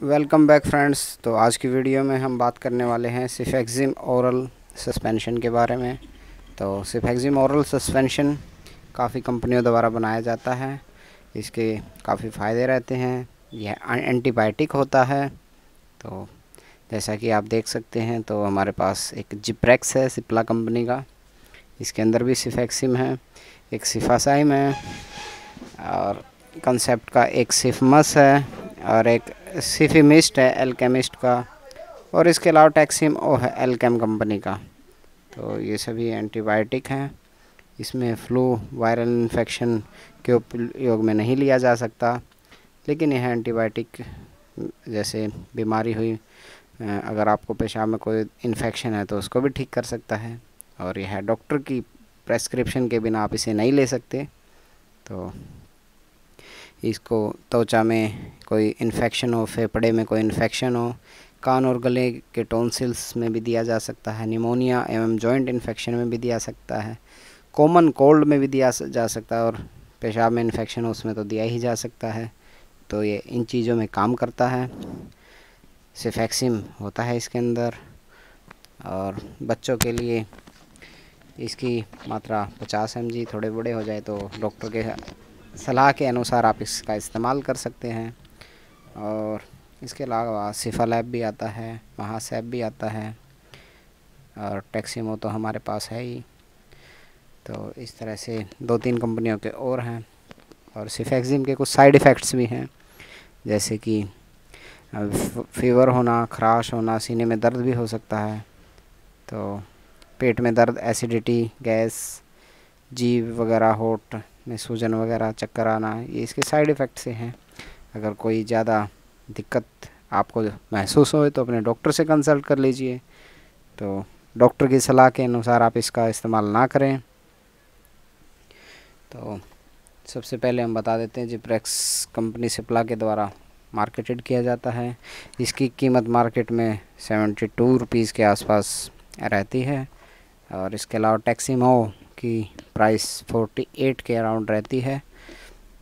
Welcome back friends. तो आज की वीडियो में हम बात करने वाले हैं सिफेक्जिम औरल सस्पेंशन के बारे में। तो सिफेक्जिम औरल सस्पेंशन काफ़ी कंपनियों द्वारा बनाया जाता है। इसके काफ़ी फ़ायदे रहते हैं। यह एंटीबायोटिक होता है। तो जैसा कि आप देख सकते हैं तो हमारे पास एक जिप्रेक्स है सिप्ला कंपनी का। इसके अंदर भी सिफेक्सिम है, एक सिफासाइम है, और कंसेप्ट का एक सिफमस है, और एक सिफिमिस्ट है, एलकेमिस्ट का, और इसके अलावा टैक्सिम ओ है, एलकेम कंपनी का। तो ये सभी एंटीबायोटिक हैं। इसमें फ्लू, वायरल इन्फेक्शन के उपयोग में नहीं लिया जा सकता, लेकिन यह एंटीबायोटिक, जैसे बीमारी हुई अगर आपको पेशाब में कोई इन्फेक्शन है तो उसको भी ठीक कर सकता है, और यह डॉक्टर की प्रेस्क्रिप्शन के बिना आप इसे नहीं ले सकते। तो इसको त्वचा में कोई इन्फेक्शन हो फेफड़े में कोई इन्फेक्शन हो, कान और गले के टोनसिल्स में भी दिया जा सकता है निमोनिया एवं जॉइंट इन्फेक्शन में भी दिया सकता है कॉमन कोल्ड में भी दिया जा सकता है और पेशाब में इन्फेक्शन हो, उसमें तो दिया ही जा सकता है तो ये इन चीज़ों में काम करता है सिफेक्सिम होता है इसके अंदर, और बच्चों के लिए इसकी मात्रा 50 एम थोड़े बड़े हो जाए तो डॉक्टर के सलाह के अनुसार आप इसका इस्तेमाल कर सकते हैं। और इसके अलावा सिफा लैब भी आता है महासैब भी आता है, और टैक्सीमो तो हमारे पास है ही। तो इस तरह से दो तीन कंपनियों के और हैं, और सिफेक्जिम के कुछ साइड इफ़ेक्ट्स भी हैं, जैसे कि फीवर होना, खराश होना, सीने में दर्द भी हो सकता है। तो पेट में दर्द, एसिडिटी, गैस जीव वगैरह होट में सूजन वगैरह, चक्कर आना, ये इसके साइड इफ़ेक्ट से हैं। अगर कोई ज़्यादा दिक्कत आपको महसूस हो तो अपने डॉक्टर से कंसल्ट कर लीजिए। तो डॉक्टर की सलाह के अनुसार आप इसका इस्तेमाल ना करें। तो सबसे पहले हम बता देते हैं जिप्रेक्स कंपनी सिप्ला के द्वारा मार्केटेड किया जाता है। इसकी कीमत मार्केट में सेवेंटी टू रुपीज़ के आसपास रहती है। और इसके अलावा टैक्सीमो की प्राइस फोर्टी एट के अराउंड रहती है।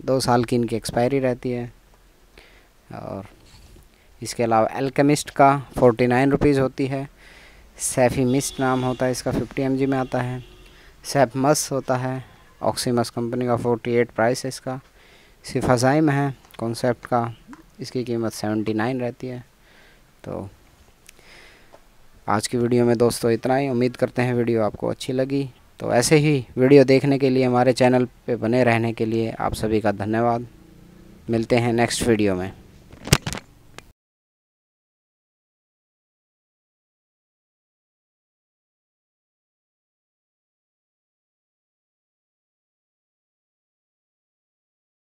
दो साल की इनकी एक्सपायरी रहती है। और इसके अलावा एल्केमिस्ट का फोर्टी नाइन रुपीज़ होती है। सैफी मिस्ट नाम होता है, इसका फिफ्टी एम में आता है। सैफ मस होता है ऑक्सीमस कंपनी का फोर्टी एट प्राइस है इसका। सिफाजाइम है कॉन्सेप्ट का, इसकी कीमत सेवेंटी नाइन रहती है। तो आज की वीडियो में दोस्तों इतना ही। उम्मीद करते हैं वीडियो आपको अच्छी लगी। तो ऐसे ही वीडियो देखने के लिए हमारे चैनल पे बने रहने के लिए आप सभी का धन्यवाद। मिलते हैं नेक्स्ट वीडियो में।